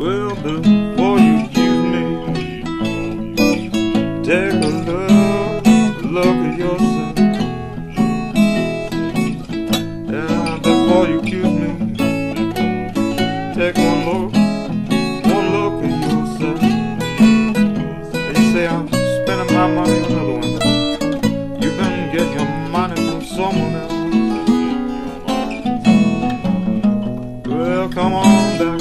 Well, before you accuse me, take a look, look at yourself. Yeah, before you accuse me, take one look, one look at yourself. They say I'm spending my money on another one. You better get your money from someone else. Well, come on.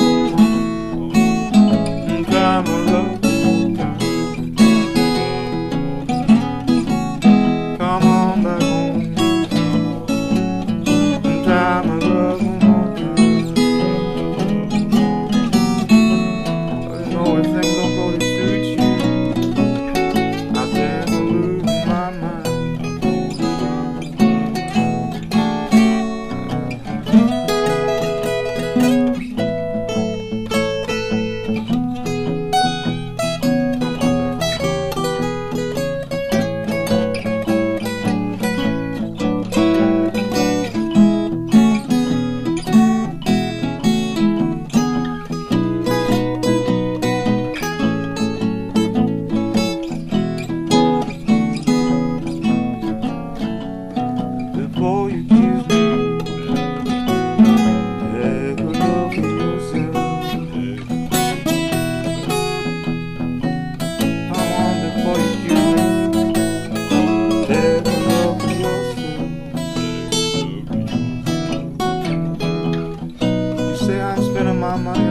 mama.